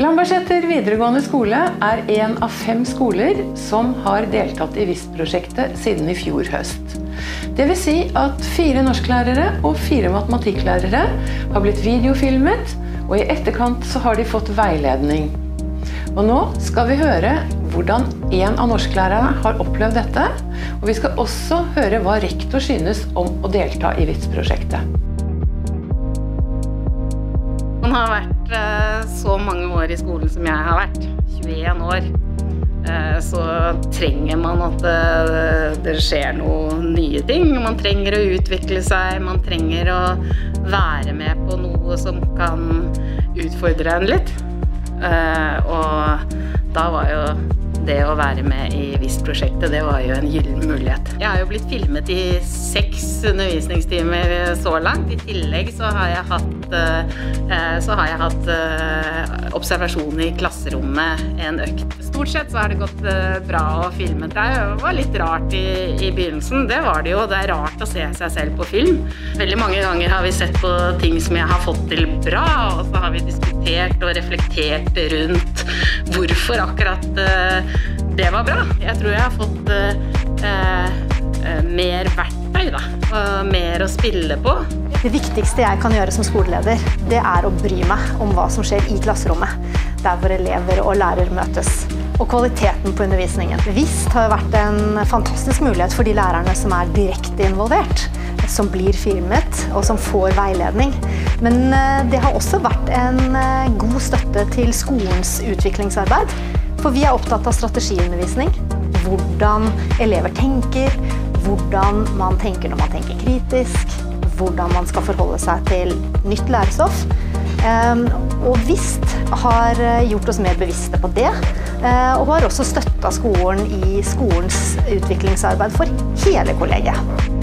Lambertseter videregående skole er en av fem skoler som har deltatt i VIST-prosjektet siden i fjor høst. Vil si at fire norsklærere og fire matematikklærere har blitt videofilmet, og i etterkant så har de fått veiledning. Og nå skal vi høre hvordan en av norsklærerne har opplevd dette, og vi skal også høre hva rektor synes om å delta i VIST-prosjektet. Har vært eh, så mange år i skolen som jeg har vært, 21 år, eh, så trenger man at det, det skjer noen nye ting. Man trenger å utvikle seg, man trenger å være med på noe som kan utfordre en litt. Eh, og da var jo det å være med i VIST-prosjektet, det var jo en gyllen mulighet. Jeg har jo blitt filmet i seks undervisningstimer så langt. I tillegg så har jeg hatt, eh, så har jeg hatt eh, observasjon i klasserommet en økt. Stort sett så har det gått eh, bra å filme. Det var litt rart i, i begynnelsen, det var det jo. Det er rart å se seg selv på film. Veldig mange ganger har vi sett på ting som jeg har fått til bra, og så har vi diskutert og reflektert rundt hvorfor akkurat det var bra. Jeg tror jeg har fått eh, mer verktøy, da. Og mer å spille på. Det viktigste jeg kan gjøre som skoleleder, det er å bry meg om hva som skjer i klasserommet. Der hvor elever og lærer møtes. Og kvaliteten på undervisningen. Visst har vært en fantastisk mulighet for de lærerne som er direkte involvert. Som blir filmet, og som får veiledning. Men det har også vært en god støtte til skolens utviklingsarbeid. For vi er opptatt av strategiundervisning. Hvordan elever tenker, hvordan man tenker når man tenker kritisk, hvordan man skal forholde seg til nytt lærestoff. Og VIST har gjort oss mer bevisste på det, og har også støtta skolen i skolens utviklingsarbeid for hele kollegiet.